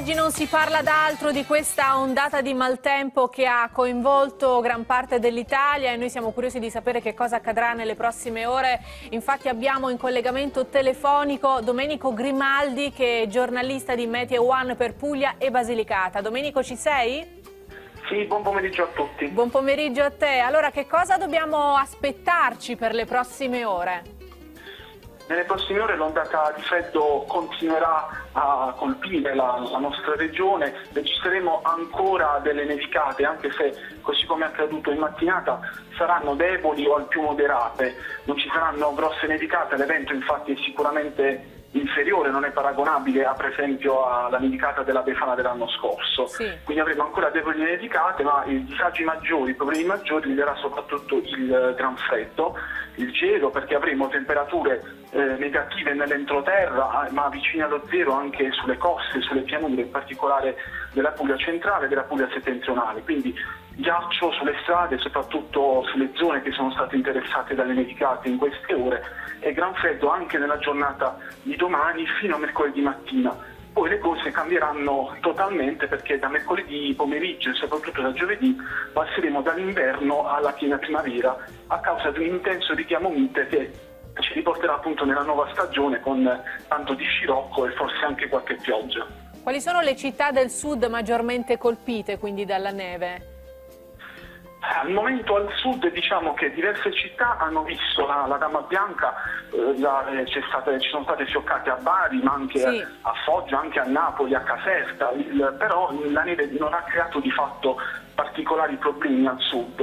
Oggi non si parla d'altro di questa ondata di maltempo che ha coinvolto gran parte dell'Italia e noi siamo curiosi di sapere che cosa accadrà nelle prossime ore. Infatti abbiamo in collegamento telefonico Domenico Grimaldi che è giornalista di Meteo One per Puglia e Basilicata. Domenico ci sei? Sì, buon pomeriggio a tutti. Buon pomeriggio a te. Allora che cosa dobbiamo aspettarci per le prossime ore? Nelle prossime ore l'ondata di freddo continuerà a colpire la, la, nostra regione, registreremo ancora delle nevicate, anche se così come è accaduto in mattinata saranno deboli o al più moderate, non ci saranno grosse nevicate, l'evento infatti è sicuramente inferiore, non è paragonabile a, per esempio alla nevicata della Befana dell'anno scorso. Sì. Quindi avremo ancora deboli nevicate, ma i disagi maggiori, i problemi maggiori li darà soprattutto il gran freddo, il gelo, perché avremo temperature eh, negative nell'entroterra, ma vicine allo zero anche sulle coste, sulle pianure, in particolare della Puglia centrale e della Puglia settentrionale. Quindi ghiaccio sulle strade, soprattutto sulle zone che sono state interessate dalle nevicate in queste ore e gran freddo anche nella giornata di domani fino a mercoledì mattina. Poi le cose cambieranno totalmente perché da mercoledì pomeriggio e soprattutto da giovedì passeremo dall'inverno alla piena primavera a causa di un intenso richiamo mite che ci riporterà appunto nella nuova stagione con tanto di scirocco e forse anche qualche pioggia. Quali sono le città del sud maggiormente colpite quindi dalla neve? Al momento al sud diciamo che diverse città hanno visto la, la Dama Bianca, eh, la, eh, state, ci sono state fioccate a Bari, ma anche sì. a Foggia, anche a Napoli, a Caserta, il, però la neve non ha creato di fatto particolari problemi al sud,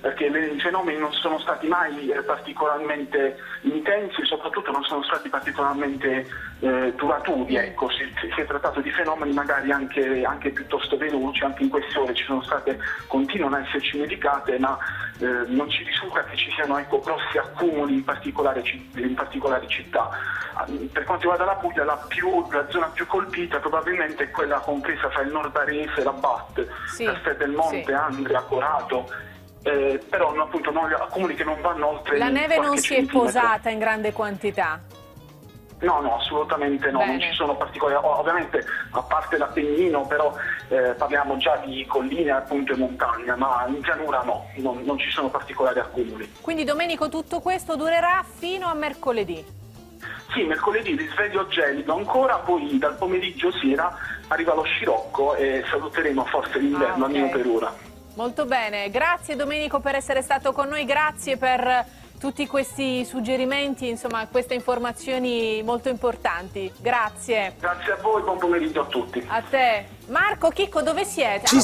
perché i fenomeni non sono stati mai eh, particolarmente intensi e soprattutto non sono stati particolarmente eh, duraturi. Ecco. Si, si, è trattato di fenomeni magari anche, anche, piuttosto veloci, anche in queste ore ci sono state, continuano a esserci medicate, ma eh, non ci risulta che ci siano ecco, grossi accumuli in particolari, in particolari città. Ah, per quanto riguarda la Puglia, la, più, la, zona più colpita probabilmente è quella compresa fra il nord Arese e la Bat, sì, Castel del Monte, sì. Andria, Corato, eh, però no, appunto non, accumuli che non vanno oltre La neve non si è posata in grande quantità? No, no, assolutamente no, Bene. non ci sono particolari, ovviamente a parte l'Appennino però eh, parliamo già di colline appunto e montagna, ma in pianura no, non, non ci sono particolari accumuli. Quindi Domenico tutto questo durerà fino a mercoledì? Sì, mercoledì risveglio gelido ancora, poi dal pomeriggio sera arriva lo scirocco e saluteremo forse l'inverno, ah, okay. almeno per ora. Molto bene, grazie Domenico per essere stato con noi, grazie per tutti questi suggerimenti, insomma queste informazioni molto importanti. Grazie. Grazie a voi, buon pomeriggio a tutti. A te. Marco, Chicco, dove siete? Ci